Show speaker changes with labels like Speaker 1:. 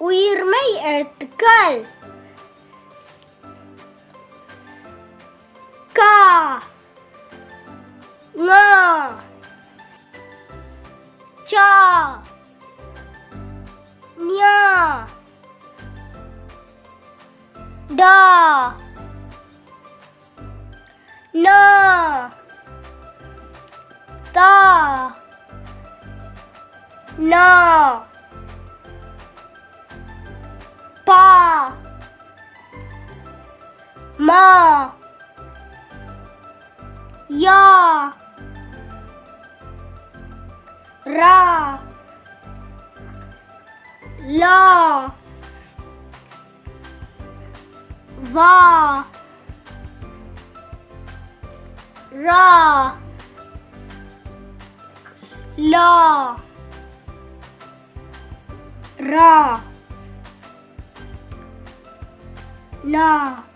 Speaker 1: uyirmay ertikal K. Ng. cha nya da na ta na. ma. Ya. Ra. La. Va. Ra. La. Ra. La